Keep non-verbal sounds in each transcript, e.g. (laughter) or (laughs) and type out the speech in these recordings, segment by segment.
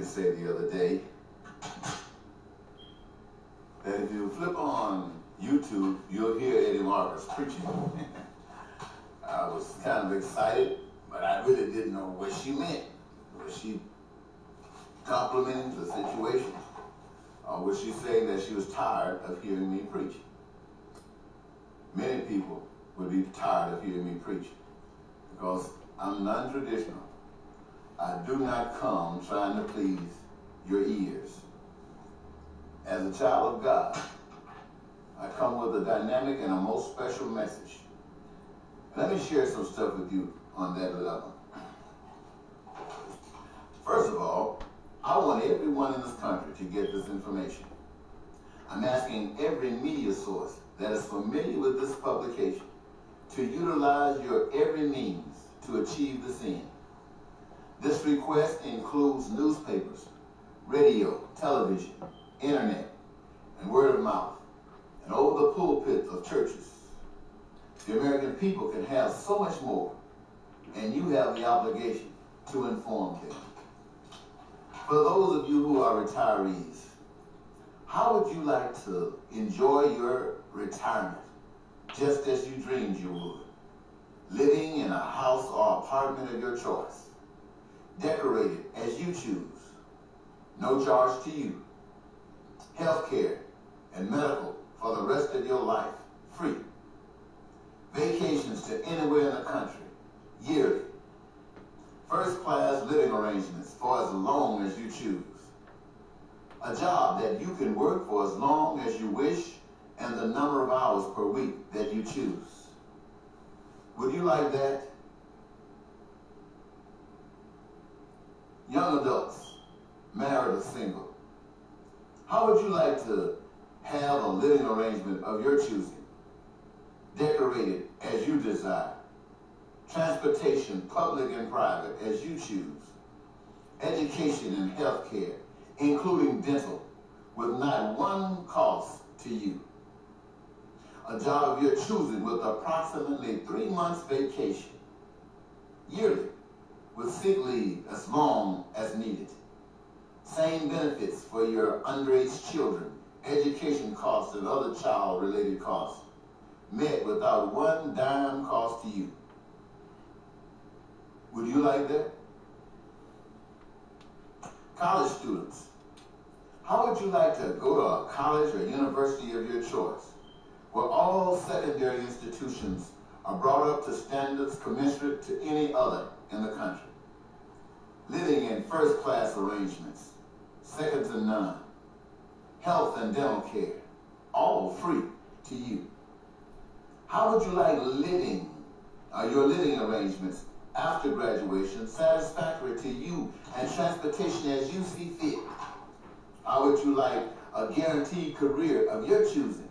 said the other day that if you flip on YouTube, you'll hear Eddie Marcus preaching. (laughs) I was kind of excited, but I really didn't know what she meant. Was she complimenting the situation? Or was she saying that she was tired of hearing me preach? Many people would be tired of hearing me preach because I'm non-traditional. I do not come trying to please your ears. As a child of God, I come with a dynamic and a most special message. Let me share some stuff with you on that level. First of all, I want everyone in this country to get this information. I'm asking every media source that is familiar with this publication to utilize your every means to achieve this end. This request includes newspapers, radio, television, internet, and word of mouth, and over the pulpits of churches. The American people can have so much more, and you have the obligation to inform them. For those of you who are retirees, how would you like to enjoy your retirement just as you dreamed you would? Living in a house or apartment of your choice decorated as you choose, no charge to you. Health care and medical for the rest of your life, free. Vacations to anywhere in the country, yearly. First class living arrangements for as long as you choose. A job that you can work for as long as you wish and the number of hours per week that you choose. Would you like that? Young adults, married or single, how would you like to have a living arrangement of your choosing, decorated as you desire, transportation, public and private, as you choose, education and health care, including dental, with not one cost to you, a job of your choosing with approximately three months vacation, yearly, with sick leave as long as needed. Same benefits for your underage children, education costs and other child-related costs, met without one dime cost to you. Would you like that? College students, how would you like to go to a college or university of your choice, where all secondary institutions are brought up to standards commensurate to any other in the country. Living in first class arrangements, second to none. Health and dental care, all free to you. How would you like living, uh, your living arrangements after graduation satisfactory to you and transportation as you see fit? How would you like a guaranteed career of your choosing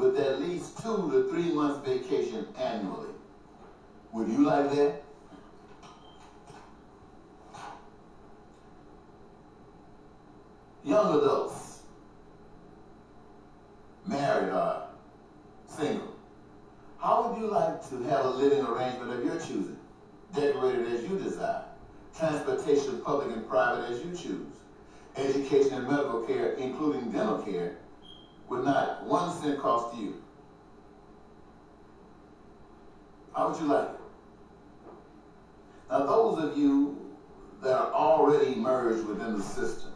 with at least two to three months vacation annually? Would you like that? young adults, married or single, how would you like to have a living arrangement of your choosing, decorated as you desire, transportation, public and private, as you choose, education and medical care, including dental care, with not one cent cost you? How would you like it? Now, those of you that are already merged within the system,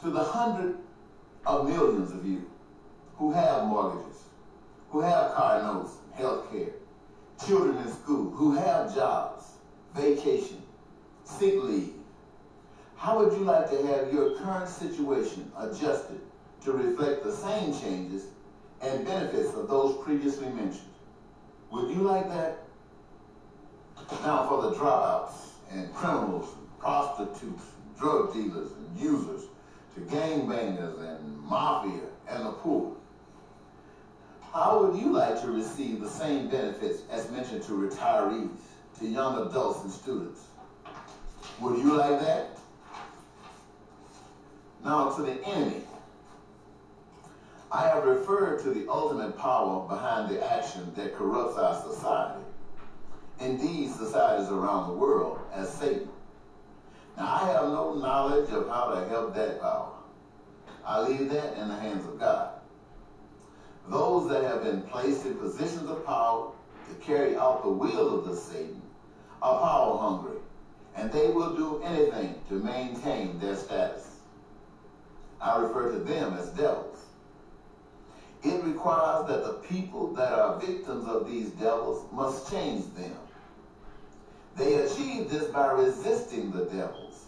to the hundred of millions of you who have mortgages, who have car notes, health care, children in school, who have jobs, vacation, sick leave. How would you like to have your current situation adjusted to reflect the same changes and benefits of those previously mentioned? Would you like that? Now for the dropouts and criminals, and prostitutes, and drug dealers, and users, to gangbangers and mafia and the poor. How would you like to receive the same benefits as mentioned to retirees, to young adults and students? Would you like that? Now to the enemy. I have referred to the ultimate power behind the action that corrupts our society, indeed societies around the world, as Satan. Now I have no knowledge of how to help that power. I leave that in the hands of God. Those that have been placed in positions of power to carry out the will of the Satan are power hungry, and they will do anything to maintain their status. I refer to them as devils. It requires that the people that are victims of these devils must change them. They achieve this by resisting the devils,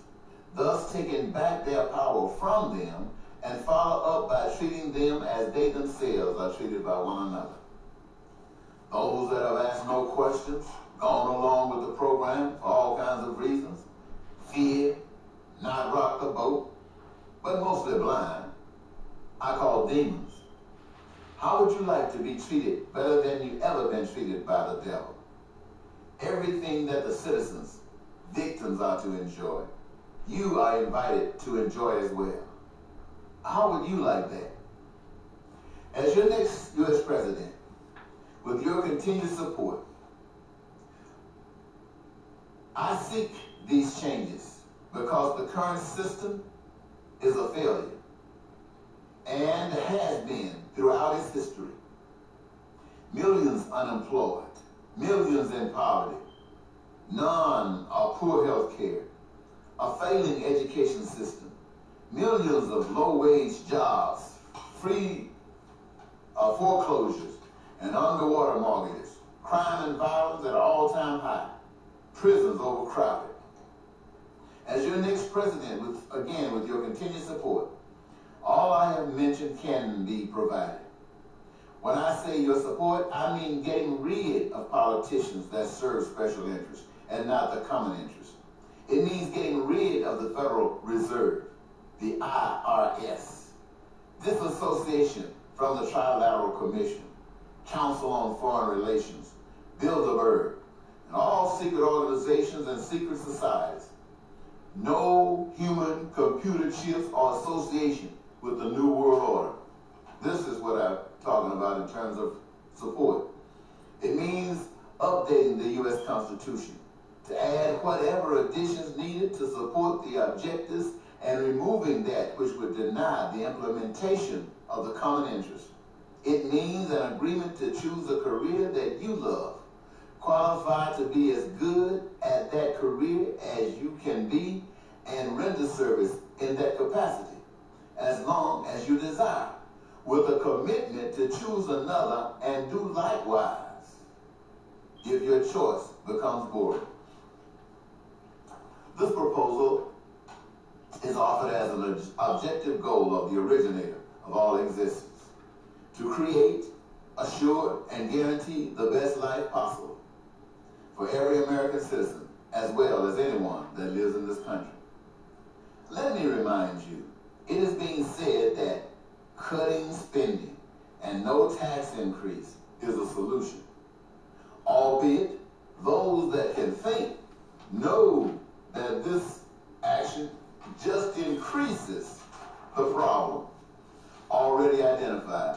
thus taking back their power from them and follow up by treating them as they themselves are treated by one another. Those that have asked no questions, gone along with the program for all kinds of reasons, fear, not rock the boat, but mostly blind, I call demons. How would you like to be treated better than you ever been treated by the devil? Everything that the citizens, victims are to enjoy, you are invited to enjoy as well. How would you like that? As your next U.S. president, with your continued support, I seek these changes because the current system is a failure and has been throughout its history. Millions unemployed, millions in poverty, none are poor health care, a failing education system, millions of low-wage jobs, free uh, foreclosures, and underwater mortgages, crime and violence at an all-time high, prisons overcrowded. As your next president, with again, with your continued support, all I have mentioned can be provided. When I say your support, I mean getting rid of politicians that serve special interests and not the common interest. It means getting rid of the Federal Reserve, the IRS, this association from the Trilateral Commission, Council on Foreign Relations, Bilderberg, and all secret organizations and secret societies. No human computer chips or association with the New World Order. This is what I'm talking about in terms of support. It means updating the U.S. Constitution to add whatever additions needed to support the objectives and removing that which would deny the implementation of the common interest. It means an agreement to choose a career that you love, qualified to be as good at that career as you can be, and render service in that capacity as long as you desire, with a commitment to choose another and do likewise if your choice becomes boring. This proposal is offered as an objective goal of the originator of all existence to create, assure, and guarantee the best life possible for every American citizen as well as anyone that lives in this country. Let me remind you it is being said that cutting spending and no tax increase is a solution. Albeit, those that can think know that this action just increases the problem already identified.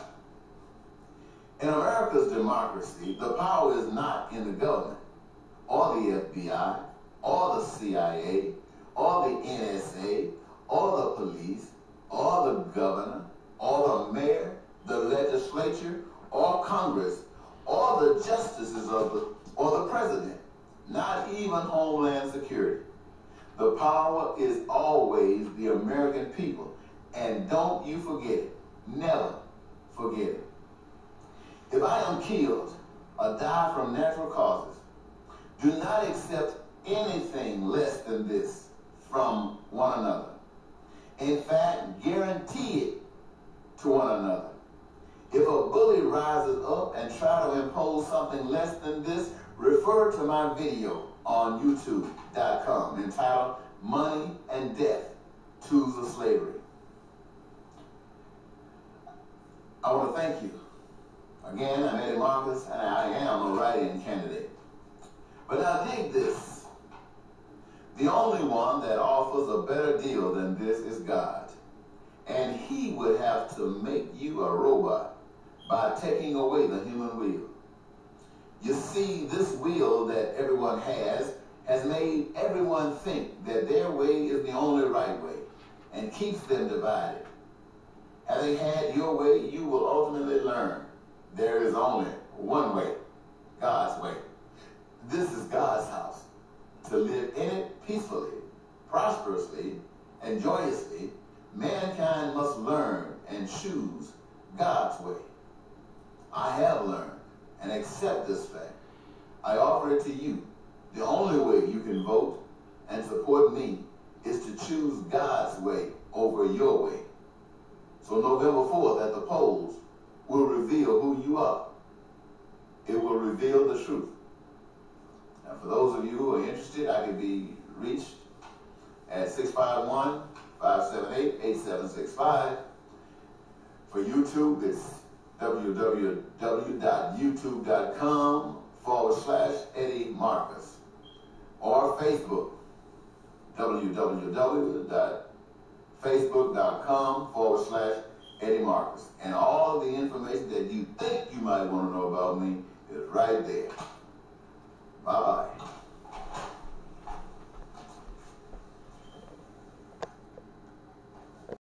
In America's democracy, the power is not in the government, or the FBI, or the CIA, or the NSA, or the police, or the governor, or the mayor, the legislature, or Congress, or the justices of the, or the president, not even Homeland Security. The power is always the American people. And don't you forget it. Never forget it. If I am killed or die from natural causes, do not accept anything less than this from one another. In fact, guarantee it to one another. If a bully rises up and try to impose something less than this, refer to my video on youtube.com entitled Money and Death, Tools of Slavery. I want to thank you. Again, I'm Eddie Marcus, and I am a write-in candidate. But now dig this. The only one that offers a better deal than this is God. And he would have to make you a robot by taking away the human will. You see, this will that everyone has has made everyone think that their way is the only right way and keeps them divided. Having had your way, you will ultimately learn there is only one way, God's way. This is God's house. To live in it peacefully, prosperously, and joyously, mankind must learn and choose God's way. I have learned and accept this fact. I offer it to you. The only way you can vote and support me is to choose God's way over your way. So November 4th at the polls will reveal who you are. It will reveal the truth. Now, for those of you who are interested, I can be reached at 651-578-8765. For YouTube, it's www.youtube.com forward slash Eddie Marcus. Or Facebook, www.facebook.com forward slash Eddie Marcus. And all the information that you think you might want to know about me is right there. Bye bye.